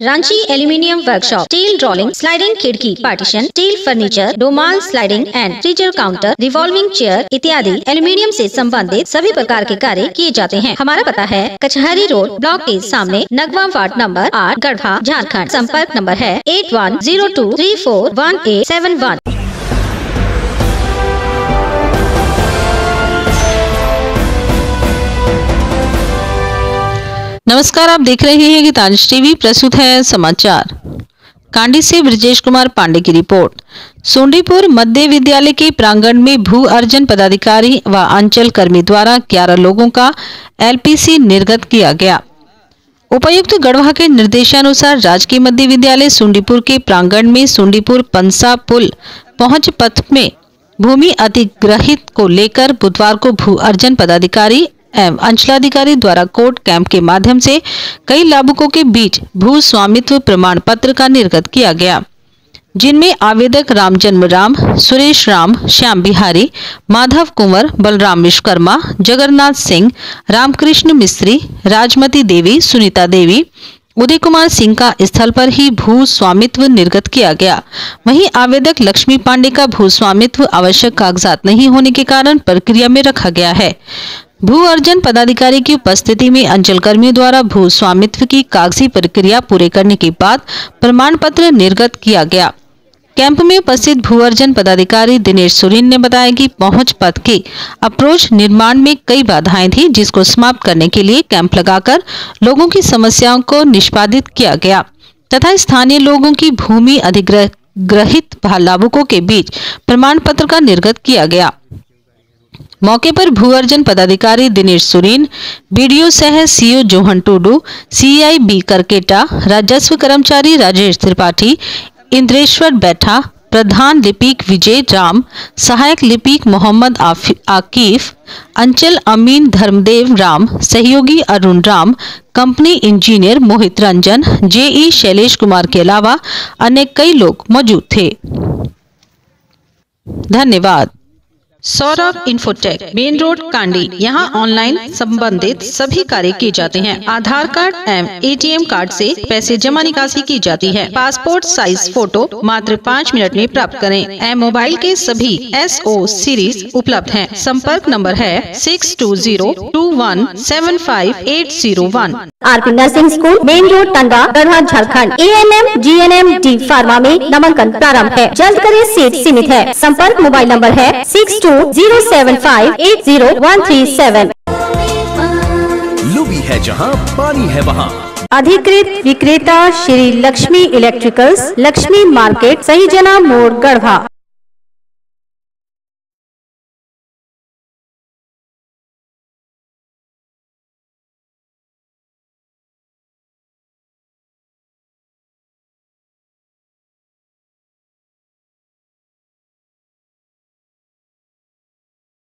Ranchi aluminium workshop steel ड्रॉलिंग sliding खिड़की partition steel furniture Doval sliding and freezer counter revolving chair इत्यादि aluminium से संबंधित सभी प्रकार के कार्य किए जाते हैं। हमारा पता है कचहरी रोड ब्लॉक के सामने नगवा वार्ड नंबर आठ गढ़वा झारखंड। संपर्क नंबर है eight one zero two three four one eight seven one. नमस्कार, आप देख रहे हैं गीतांश टीवी, प्रस्तुत है समाचार। कांडी से ब्रजेश कुमार पांडे की रिपोर्ट। सोंडीपुर मध्य विद्यालय के प्रांगण में भू अर्जन पदाधिकारी व अंचल कर्मी द्वारा 11 लोगों का एलपीसी निर्गत किया गया। उपायुक्त गढ़वा के निर्देशानुसार राजकीय मध्य विद्यालय सुंडीपुर के प्रांगण में सुंडीपुर पंसा पुल पहुँच पथ में भूमि अधिग्रहित को लेकर बुधवार को भू अर्जन पदाधिकारी एवं अंचलाधिकारी द्वारा कोर्ट कैंप के माध्यम से कई लाभुकों के बीच भू स्वामित्व प्रमाण पत्र का निर्गत किया गया। जिनमें आवेदक राम जन्म राम, सुरेश राम, श्याम बिहारी, माधव कुंवर, बलराम विश्वकर्मा, जगन्नाथ सिंह, रामकृष्ण मिस्त्री, राजमती देवी, सुनीता देवी, उदय कुमार सिंह का स्थल पर ही भू स्वामित्व निर्गत किया गया। वहीं आवेदक लक्ष्मी पांडे का भू स्वामित्व आवश्यक कागजात नहीं होने के कारण प्रक्रिया में रखा गया है। भू अर्जन पदाधिकारी की उपस्थिति में अंचल कर्मियों द्वारा भू स्वामित्व की कागज़ी प्रक्रिया पूरे करने के बाद प्रमाण पत्र निर्गत किया गया। कैंप में उपस्थित भू अर्जन पदाधिकारी दिनेश सुरीन ने बताया कि पहुँच पथ के अप्रोच निर्माण में कई बाधाएँ थी, जिसको समाप्त करने के लिए कैंप लगाकर लोगों की समस्याओं को निष्पादित किया गया तथा स्थानीय लोगों की भूमि अधिग्रहित लाभुकों के बीच प्रमाण पत्र का निर्गत किया गया। मौके पर भू अर्जन पदाधिकारी दिनेश सुरीन, बीडीओ सह CO Johan Tudu CI B Kerketta, राजस्व कर्मचारी राजेश त्रिपाठी, इंद्रेश्वर बैठा, प्रधान लिपिक विजय राम, सहायक लिपिक मोहम्मद आकिफ, अंचल अमीन धर्मदेव राम, सहयोगी Arun Ram, company engineer Mohit Ranjan, JE Shailesh Kumar के अलावा अन्य कई लोग मौजूद थे। धन्यवाद। Saurabh infotech main road Kandi यहाँ ऑनलाइन संबंधित सभी कार्य किए जाते हैं। आधार कार्ड एवं एटीएम कार्ड से पैसे जमा निकासी की जाती है। पासपोर्ट साइज़ फ़ोटो मात्र पाँच मिनट में प्राप्त करें। एवं मोबाइल के सभी एस ओ सीरीज़ उपलब्ध हैं। संपर्क नंबर है six two zero two one seven five eight zero one R P nursing school main road Tanda Garhwa Jharkhand. A N M G N M D pharma में नामांकन प्रारंभ है। जल्द करें सीट सीमित है। संपर्क मोबाइल नंबर है six two zero seven five eight zero one three seven Lubi है जहाँ पानी है वहाँ। अधिकृत विक्रेता श्री लक्ष्मी इलेक्ट्रिकल्स लक्ष्मी मार्केट सही जना मोड़ गढ़वा।